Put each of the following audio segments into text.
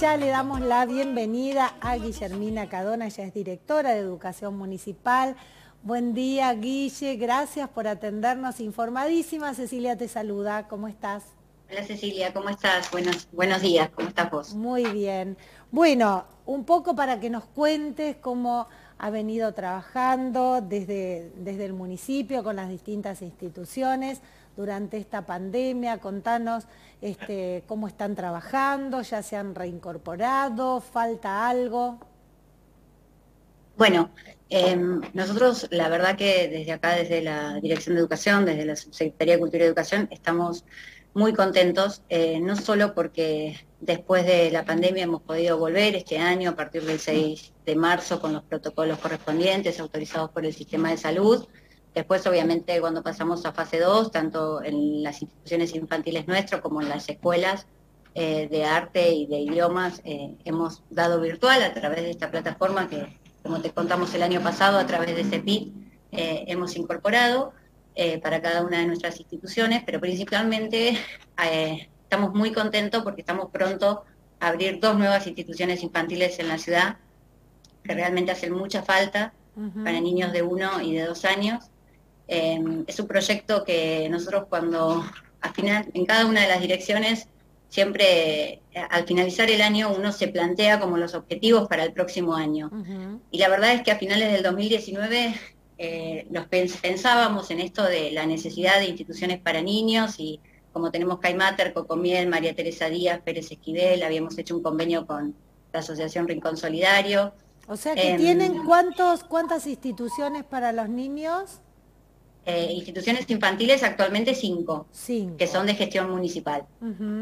ya le damos la bienvenida a Guillermina Cadona, ella es directora de Educación Municipal. Buen día, Guille, gracias por atendernos, informadísima. Cecilia te saluda, ¿cómo estás? Hola Cecilia, ¿cómo estás? Buenos, buenos días, ¿cómo estás vos? Muy bien. Bueno, un poco para que nos cuentes cómo ha venido trabajando desde, desde el municipio con las distintas instituciones durante esta pandemia. Contanos este, cómo están trabajando, ya se han reincorporado, falta algo. Bueno, em, nosotros la verdad que desde acá, desde la Dirección de Educación, desde la Subsecretaría de Cultura y Educación, estamos muy contentos, eh, no solo porque después de la pandemia hemos podido volver este año a partir del 6 de marzo con los protocolos correspondientes autorizados por el sistema de salud, Después, obviamente, cuando pasamos a fase 2, tanto en las instituciones infantiles nuestras como en las escuelas eh, de arte y de idiomas, eh, hemos dado virtual a través de esta plataforma que, como te contamos el año pasado, a través de CEPIT, eh, hemos incorporado para cada una de nuestras instituciones, pero principalmente estamos muy contentos porque estamos pronto a abrir dos nuevas instituciones infantiles en la ciudad que realmente hacen mucha falta para niños de uno y de dos años. Em, es un proyecto que nosotros cuando, al final, en cada una de las direcciones, siempre eh, al finalizar el año uno se plantea como los objetivos para el próximo año. Y la verdad es que a finales del 2019 eh, nos pensábamos en esto de la necesidad de instituciones para niños y como tenemos Caimater, Cocomiel, María Teresa Díaz, Pérez Esquivel, habíamos hecho un convenio con la Asociación Rincón Solidario. O sea que tienen em, cuántos, cuántas instituciones para los niños? Eh, instituciones infantiles actualmente cinco, que son de gestión municipal.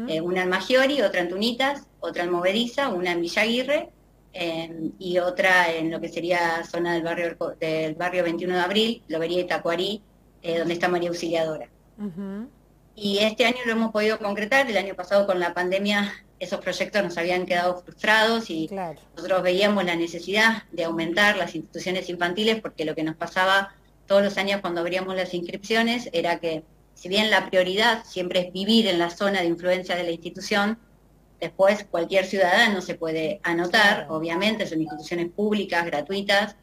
Eh, una en Maggiori, otra en Tunitas, otra en Movediza, una en Villaguirre em, y otra en lo que sería zona del barrio del barrio 21 de Abril, Lobería y Tacuarí, eh, donde está María Auxiliadora. Y este año lo hemos podido concretar, el año pasado con la pandemia esos proyectos nos habían quedado frustrados y nosotros veíamos la necesidad de aumentar las instituciones infantiles porque lo que nos pasaba todos los años cuando abríamos las inscripciones era que si bien la prioridad siempre es vivir en la zona de influencia de la institución, después cualquier ciudadano se puede anotar, obviamente son instituciones públicas, gratuitas,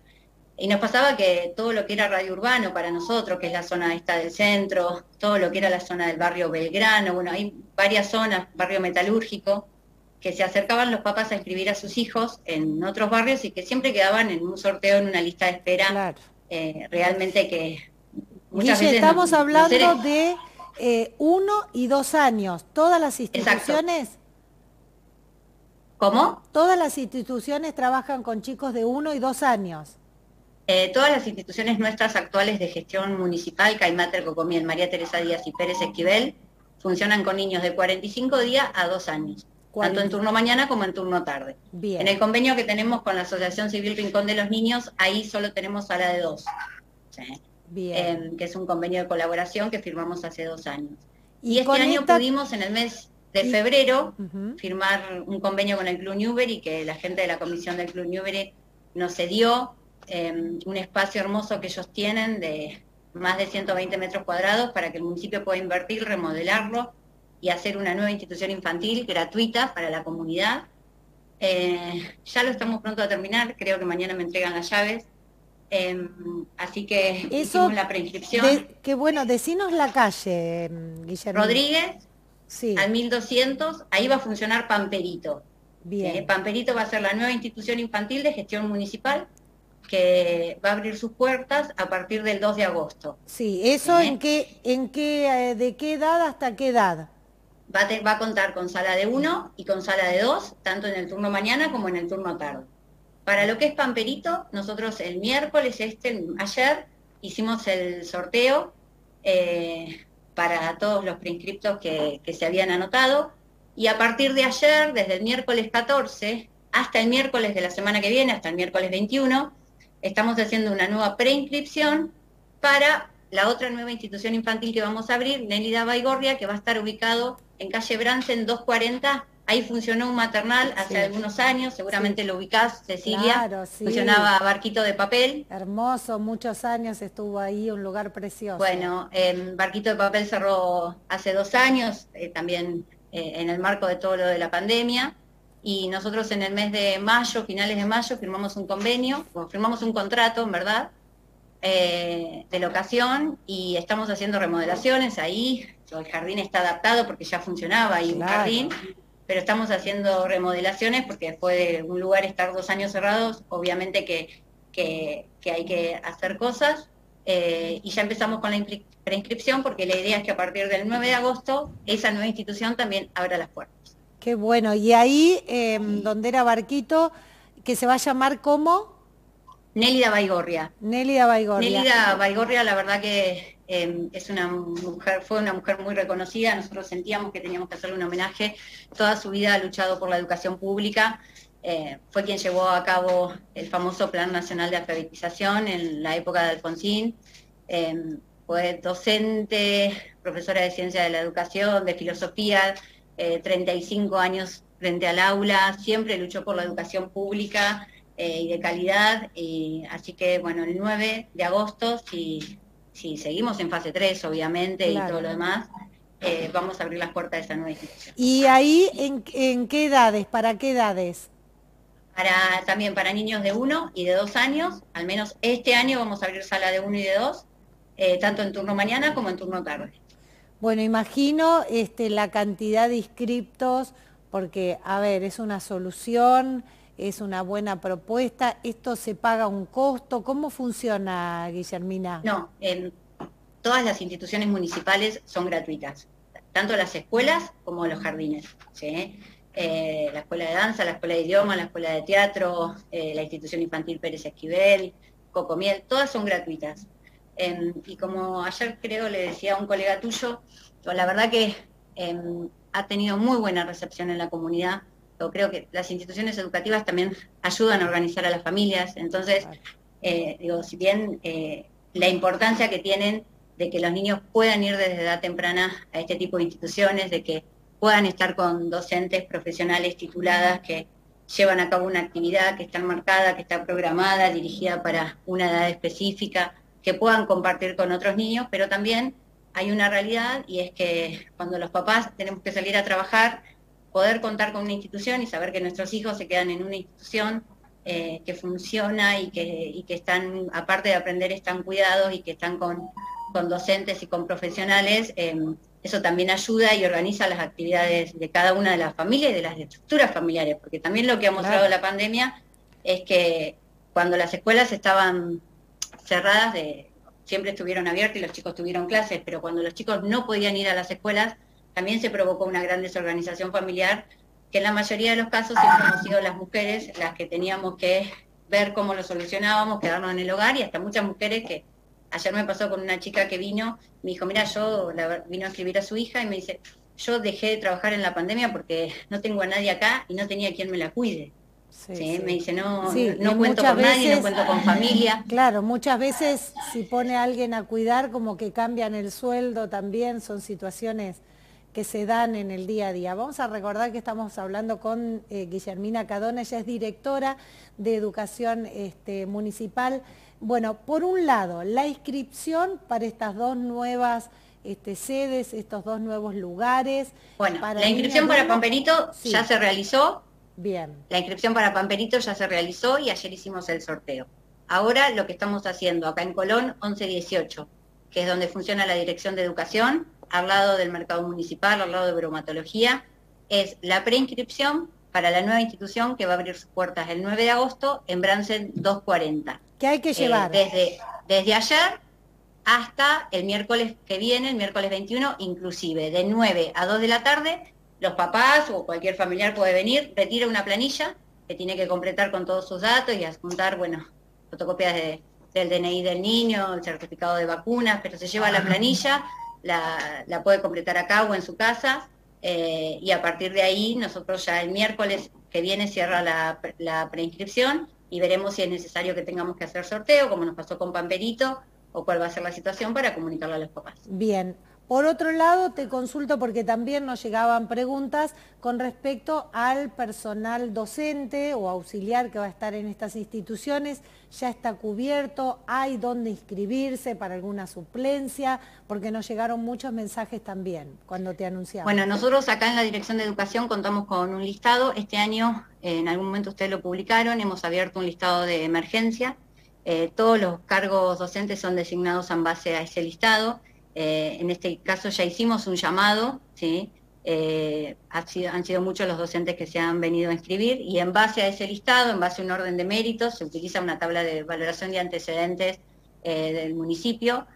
y nos pasaba que todo lo que era radio urbano para nosotros, que es la zona esta del centro, todo lo que era la zona del barrio Belgrano, bueno, hay varias zonas, barrio metalúrgico, que se acercaban los papás a inscribir a sus hijos en otros barrios y que siempre quedaban en un sorteo en una lista de espera eh, realmente que muchas veces estamos hablando de eh, uno y dos años. Todas las instituciones. ¿Cómo? Todas las instituciones trabajan con chicos de uno y dos años. Eh, todas las instituciones nuestras actuales de gestión municipal, Caimater, Cocomiel, María Teresa Díaz y Pérez Esquivel, funcionan con niños de 45 días a dos años tanto en turno mañana como en turno tarde. En el convenio que tenemos con la Asociación Civil Rincón de los Niños, ahí solo tenemos sala de dos, em, que es un convenio de colaboración que firmamos hace dos años. Y, este año pudimos en el mes de febrero firmar un convenio con el Club Newbery, que la gente de la comisión del Club Newbery nos cedió em, un espacio hermoso que ellos tienen de más de 120 metros cuadrados para que el municipio pueda invertir, remodelarlo y hacer una nueva institución infantil gratuita para la comunidad. Eh, ya lo estamos pronto a terminar, creo que mañana me entregan las llaves. Em, así que hicimos la preinscripción. qué bueno, decinos la calle, Guillermo. Rodríguez, sí. al 1200, ahí va a funcionar Pamperito. Bien. Eh, Pamperito va a ser la nueva institución infantil de gestión municipal que va a abrir sus puertas a partir del 2 de agosto. Sí, ¿eso en qué, en qué, eh, de qué edad hasta qué edad? va a, contar con sala de 1 y con sala de 2, tanto en el turno mañana como en el turno tarde. Para lo que es Pamperito, nosotros el miércoles, este, ayer, hicimos el sorteo eh, para todos los preinscriptos que, que se habían anotado y a partir de ayer, desde el miércoles 14 hasta el miércoles de la semana que viene, hasta el miércoles 21, estamos haciendo una nueva preinscripción para la otra nueva institución infantil que vamos a abrir, Nélida Baigorria, que va a estar ubicado en calle Bransen 240. Ahí funcionó un maternal hace algunos años, seguramente lo ubicás, Cecilia. Funcionaba Barquito de Papel. Hermoso, muchos años estuvo ahí, un lugar precioso. Bueno, em, Barquito de Papel cerró hace dos años, eh, también eh, en el marco de todo lo de la pandemia. Y nosotros en el mes de mayo, finales de mayo, firmamos un convenio, o firmamos un contrato, en verdad, eh, de locación y estamos haciendo remodelaciones ahí. El jardín está adaptado porque ya funcionaba ahí un jardín, pero estamos haciendo remodelaciones porque después de un lugar estar dos años cerrados, obviamente que, que, hay que hacer cosas. Eh, y ya empezamos con la preinscripción porque la idea es que a partir del 9 de agosto esa nueva institución también abra las puertas. Qué bueno. Y ahí, em, donde era Barquito, que se va a llamar como... Nélida Baigorria. Nélida Baigorria. Nélida Baigorria, la verdad que em, es una mujer, fue una mujer muy reconocida, nosotros sentíamos que teníamos que hacerle un homenaje, toda su vida ha luchado por la educación pública, eh, fue quien llevó a cabo el famoso Plan Nacional de Alfabetización en la época de Alfonsín, em, fue docente, profesora de Ciencia de la Educación, de Filosofía, 35 eh, años frente al aula, siempre luchó por la educación pública, eh, y de calidad. Y, así que, bueno, el 9 de agosto, si, si seguimos en fase 3, obviamente, y todo lo demás, eh, vamos a abrir las puertas de esa nueva institución. ¿Y ahí en, en qué edades? ¿Para qué edades? Para, también para niños de 1 y de 2 años, al menos este año vamos a abrir sala de 1 y de 2, eh, tanto en turno mañana como en turno tarde. Bueno, imagino este, la cantidad de inscriptos, porque, a ver, es una solución, es una buena propuesta, ¿esto se paga un costo? ¿Cómo funciona, Guillermina? No, en todas las instituciones municipales son gratuitas, tanto las escuelas como los jardines. Eh, la escuela de danza, la escuela de idioma, la escuela de teatro, eh, la institución infantil Pérez Esquivel, Cocomiel, todas son gratuitas. Em, y como ayer creo le decía a un colega tuyo, la verdad que em, ha tenido muy buena recepción en la comunidad. Yo creo que las instituciones educativas también ayudan a organizar a las familias, entonces, eh, digo, si bien eh, la importancia que tienen de que los niños puedan ir desde edad temprana a este tipo de instituciones, de que puedan estar con docentes profesionales tituladas que llevan a cabo una actividad que está marcada, que está programada, dirigida para una edad específica, que puedan compartir con otros niños, pero también hay una realidad y es que cuando los papás tenemos que salir a trabajar, poder contar con una institución y saber que nuestros hijos se quedan en una institución eh, que funciona y que, que están, aparte de aprender, están cuidados y que están con, con docentes y con profesionales, em, eso también ayuda y organiza las actividades de cada una de las familias y de las estructuras familiares, porque también lo que ha mostrado la pandemia es que cuando las escuelas estaban cerradas, siempre estuvieron abiertas y los chicos tuvieron clases, pero cuando los chicos no podían ir a las escuelas, también se provocó una gran desorganización familiar, que en la mayoría de los casos siempre hemos sido las mujeres las que teníamos que ver cómo lo solucionábamos, quedarnos en el hogar y hasta muchas mujeres que ayer me pasó con una chica que vino, me dijo, mira, yo vino a escribir a su hija y me dice, yo dejé de trabajar en la pandemia porque no tengo a nadie acá y no tenía quien me la cuide. Sí, Me dice, no, no cuento con nadie, no cuento con familia. Claro, muchas veces si pone a alguien a cuidar, como que cambian el sueldo también, son situaciones que se dan en el día a día. Vamos a recordar que estamos hablando con eh, Guillermina Cadona, ella es directora de Educación este, Municipal. Bueno, por un lado, la inscripción para estas dos nuevas este, sedes, estos dos nuevos lugares. Bueno, la inscripción para Pamperito ya se realizó. Bien. La inscripción para Pamperito ya se realizó y ayer hicimos el sorteo. Ahora lo que estamos haciendo acá en Colón 1118, que es donde funciona la Dirección de Educación, al lado del mercado municipal, al lado de bromatología, es la preinscripción para la nueva institución que va a abrir sus puertas el 9 de agosto en Bransen 240. ¿Qué hay que eh, llevar? desde, desde ayer hasta el miércoles que viene, el miércoles 21, inclusive de 9 a 2 de la tarde, los papás o cualquier familiar puede venir, retira una planilla que tiene que completar con todos sus datos y adjuntar, bueno, fotocopias del DNI del niño, el certificado de vacunas, pero se lleva la planilla la, puede completar acá o en su casa. Eh, y a partir de ahí nosotros ya el miércoles que viene cierra la, preinscripción y veremos si es necesario que tengamos que hacer sorteo, como nos pasó con Pamperito, o cuál va a ser la situación para comunicarlo a los papás. Bien, Por otro lado, te consulto porque también nos llegaban preguntas con respecto al personal docente o auxiliar que va a estar en estas instituciones. ¿Ya está cubierto? ¿Hay dónde inscribirse para alguna suplencia? Porque nos llegaron muchos mensajes también cuando te anunciamos. Bueno, nosotros acá en la Dirección de Educación contamos con un listado. Este año, en algún momento ustedes lo publicaron, hemos abierto un listado de emergencia. Eh, todos los cargos docentes son designados en base a ese listado. Eh, en este caso ya hicimos un llamado, ¿sí? Eh, han sido muchos los docentes que se han venido a inscribir y en base a ese listado, en base a un orden de méritos, se utiliza una tabla de valoración de antecedentes eh, del municipio,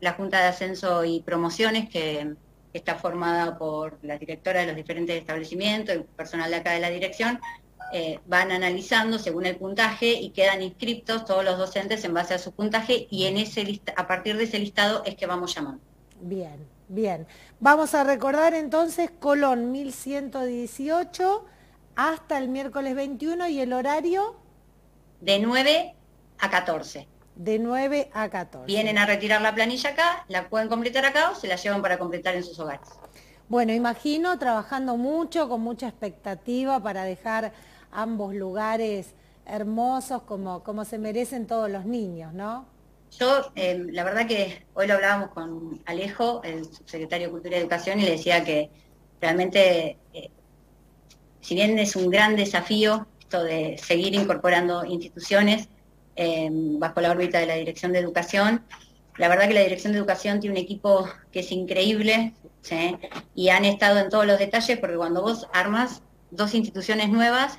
la Junta de Ascenso y Promociones, que está formada por la directora de los diferentes establecimientos y personal de acá de la dirección, eh, van analizando según el puntaje y quedan inscriptos todos los docentes en base a su puntaje y en ese a partir de ese listado es que vamos llamando. Bien, bien. Vamos a recordar entonces Colón 1118 hasta el miércoles 21 y el horario de 9 a 14. De 9 a 14. Vienen a retirar la planilla acá, la pueden completar acá o se la llevan para completar en sus hogares. Bueno, imagino trabajando mucho, con mucha expectativa para dejar ambos lugares hermosos como, como se merecen todos los niños, ¿no? Yo, em, la verdad que hoy lo hablábamos con Alejo, el subsecretario de Cultura y Educación, y le decía que realmente, eh, si bien es un gran desafío esto de seguir incorporando instituciones em, bajo la órbita de la Dirección de Educación, la verdad que la Dirección de Educación tiene un equipo que es increíble, y han estado en todos los detalles, porque cuando vos armas dos instituciones nuevas,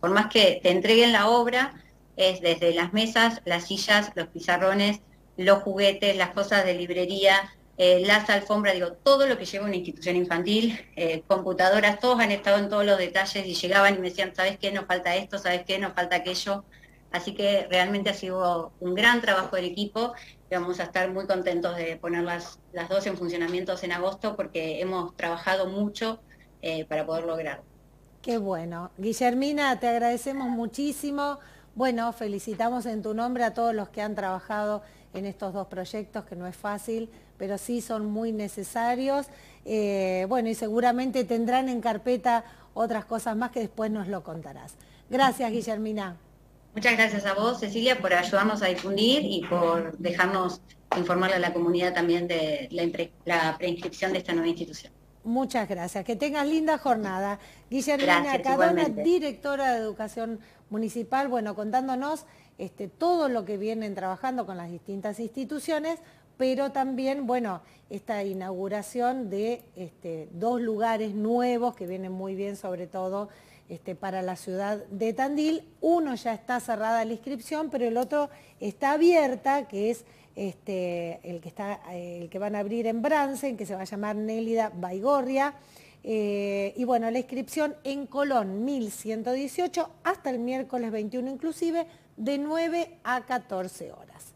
por más que te entreguen la obra, es desde las mesas, las sillas, los pizarrones, los juguetes, las cosas de librería, eh, las alfombras, digo, todo lo que lleva una institución infantil, eh, computadoras, todos han estado en todos los detalles y llegaban y me decían, ¿sabes qué? Nos falta esto, ¿sabes qué? Nos falta aquello. Así que realmente ha sido un gran trabajo del equipo y vamos a estar muy contentos de poner las, dos en funcionamiento en agosto porque hemos trabajado mucho eh, para poder lograrlo. Qué bueno. Guillermina, te agradecemos muchísimo. Bueno, felicitamos en tu nombre a todos los que han trabajado en estos dos proyectos, que no es fácil, pero sí son muy necesarios. Eh, bueno, y seguramente tendrán en carpeta otras cosas más que después nos lo contarás. Gracias, Guillermina. Muchas gracias a vos, Cecilia, por ayudarnos a difundir y por dejarnos informarle a la comunidad también de la, la preinscripción de esta nueva institución. Muchas gracias. Que tengas linda jornada. Guillermina Cadona, directora de Educación Municipal, bueno, contándonos este, todo lo que vienen trabajando con las distintas instituciones, pero también, bueno, esta inauguración de este, dos lugares nuevos que vienen muy bien, sobre todo este, para la ciudad de Tandil. Uno ya está cerrada la inscripción, pero el otro está abierta, que es este, el, que está, el que van a abrir en Bransen, que se va a llamar Nélida Baigorria. Eh, y bueno, la inscripción en Colón 1118 hasta el miércoles 21 inclusive, de 9 a 14 horas.